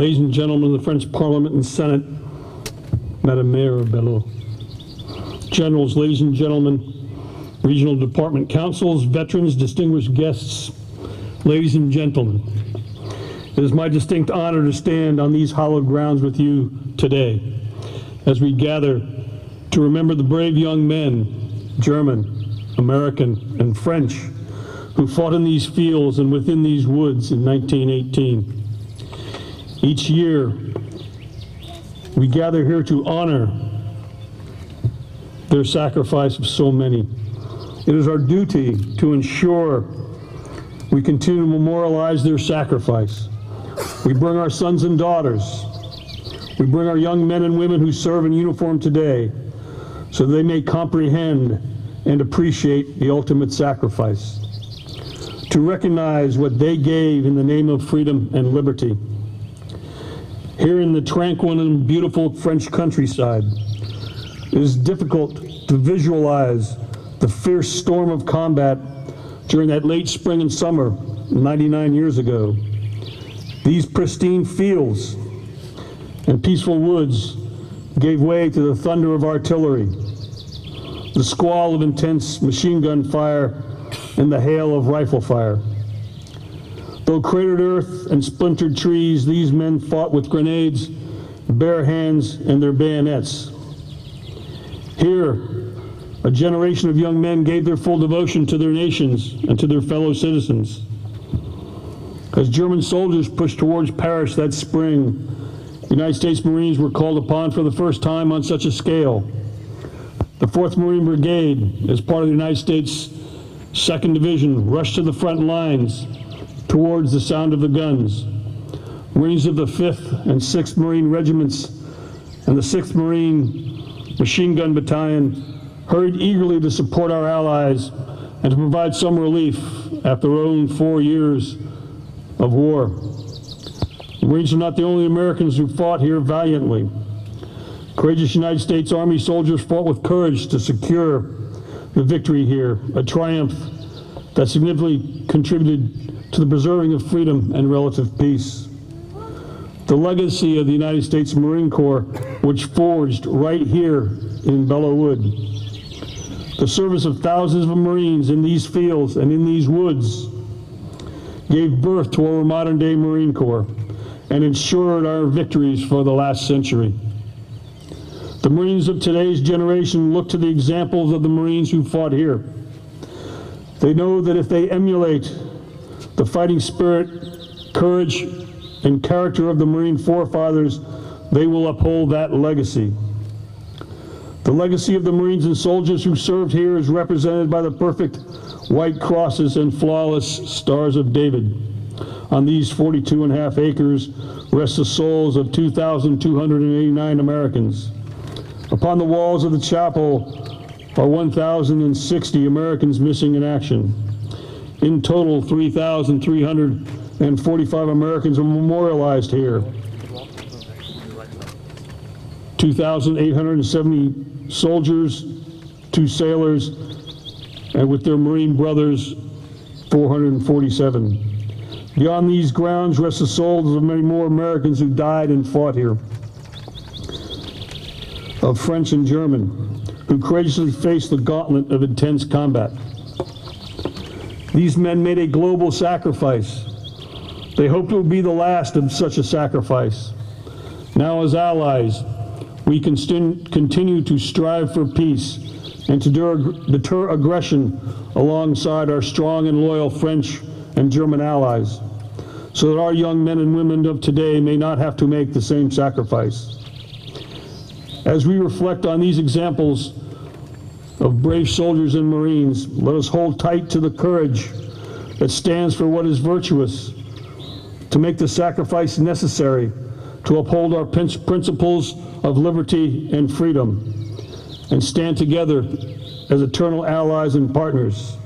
Ladies and gentlemen of the French Parliament and Senate, Madame Mayor of Belleau, generals, ladies and gentlemen, regional department councils, veterans, distinguished guests, ladies and gentlemen, it is my distinct honor to stand on these hallowed grounds with you today as we gather to remember the brave young men, German, American, and French, who fought in these fields and within these woods in 1918. Each year, we gather here to honor their sacrifice of so many. It is our duty to ensure we continue to memorialize their sacrifice. We bring our sons and daughters. We bring our young men and women who serve in uniform today so they may comprehend and appreciate the ultimate sacrifice. To recognize what they gave in the name of freedom and liberty. Here in the tranquil and beautiful French countryside, it is difficult to visualize the fierce storm of combat during that late spring and summer 99 years ago. These pristine fields and peaceful woods gave way to the thunder of artillery, the squall of intense machine gun fire, and the hail of rifle fire. Though cratered earth and splintered trees, these men fought with grenades, bare hands, and their bayonets. Here, a generation of young men gave their full devotion to their nations and to their fellow citizens. As German soldiers pushed towards Paris that spring, United States Marines were called upon for the first time on such a scale. The 4th Marine Brigade, as part of the United States 2nd Division, rushed to the front lines towards the sound of the guns. Marines of the 5th and 6th Marine Regiments and the 6th Marine Machine Gun Battalion hurried eagerly to support our allies and to provide some relief after their own four years of war. The Marines are not the only Americans who fought here valiantly. Courageous United States Army soldiers fought with courage to secure the victory here, a triumph that significantly contributed to the preserving of freedom and relative peace. The legacy of the United States Marine Corps, which forged right here in Belleau Wood. The service of thousands of Marines in these fields and in these woods gave birth to our modern day Marine Corps and ensured our victories for the last century. The Marines of today's generation look to the examples of the Marines who fought here. They know that if they emulate the fighting spirit, courage, and character of the Marine forefathers, they will uphold that legacy. The legacy of the Marines and soldiers who served here is represented by the perfect white crosses and flawless stars of David. On these 42 and a half acres rest the souls of 2,289 Americans. Upon the walls of the chapel are 1,060 Americans missing in action. In total, 3,345 Americans are memorialized here. 2,870 soldiers, two sailors, and with their Marine brothers, 447. Beyond these grounds rest the souls of many more Americans who died and fought here, of French and German, who courageously faced the gauntlet of intense combat. These men made a global sacrifice. They hoped it would be the last of such a sacrifice. Now, as allies, we can continue to strive for peace and to deter aggression alongside our strong and loyal French and German allies, so that our young men and women of today may not have to make the same sacrifice. As we reflect on these examples of brave soldiers and Marines, let us hold tight to the courage that stands for what is virtuous, to make the sacrifice necessary to uphold our principles of liberty and freedom, and stand together as eternal allies and partners.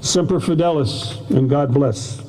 Semper Fidelis, and God bless.